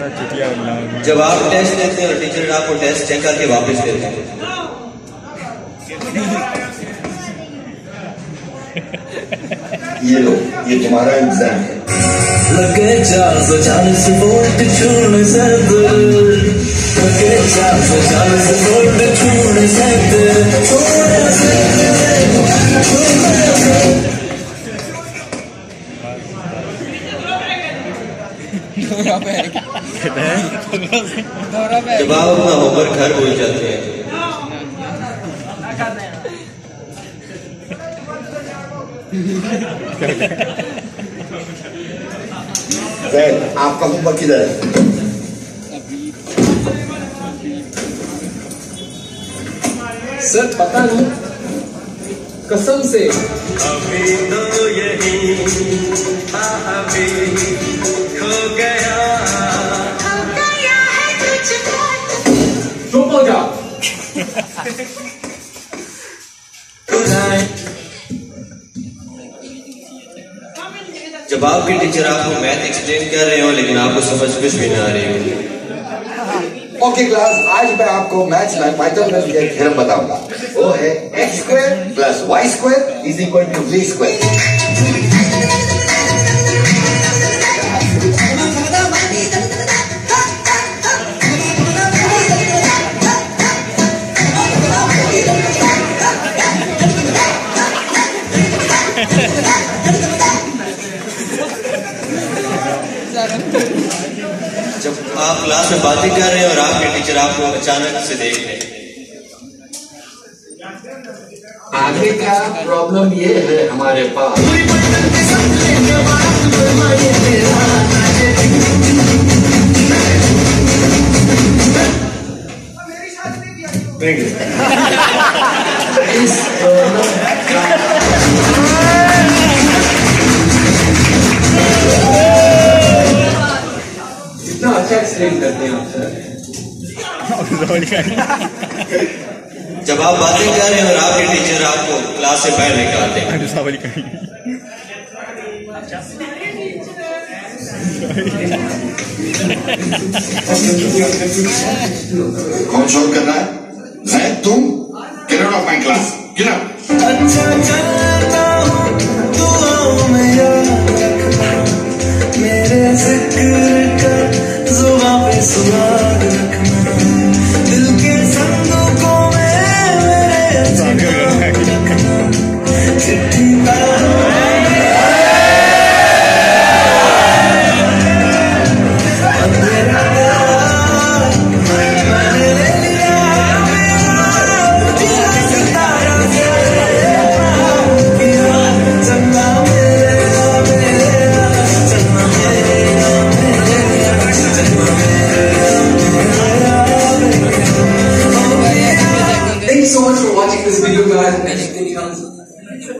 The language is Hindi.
जब आप टेस्ट लेते हैं और टीचर आपको टेस्ट चेक करके वापस देते हैं। ये लो ये तुम्हारा एग्ज़ाम है। लगे चार सौ चालीस वोल्ट छूने से दिल लगे चार सौ चालीस वोल्ट छूने से दिल जब आप अपना होमवर्क घर भूल जाते हैं। जैन आपका होमवर्क किधर है? सर पता नहीं। कसम से। अभी तो यही अभी खो गया जब आपकी टीचर आपको मैथ एक्सप्लेन कर रहे हो, लेकिन आपको समझ कुछ भी ना आ रही हो ओके क्लास आज मैं आपको मैथ्स में पाइथागोरस का थ्योरम बताऊँगा। वो है x square plus y square is equal to V square जब आप क्लास में बातें कर रहे हैं और आपके टीचर आपको अचानक से देख रहे हैं। आगे का प्रॉब्लम ये है हमारे पास। इस इतना अच्छा करते हैं आप सर जब आप बातें कर रहे हो और आपके टीचर आपको क्लास से बाहर निकालते हैं। कौन शोर कर रहा है? मैं? तुम? Get out of my class get out अच्छा सुराग रखना दिल के संदूकों में चिट्ठी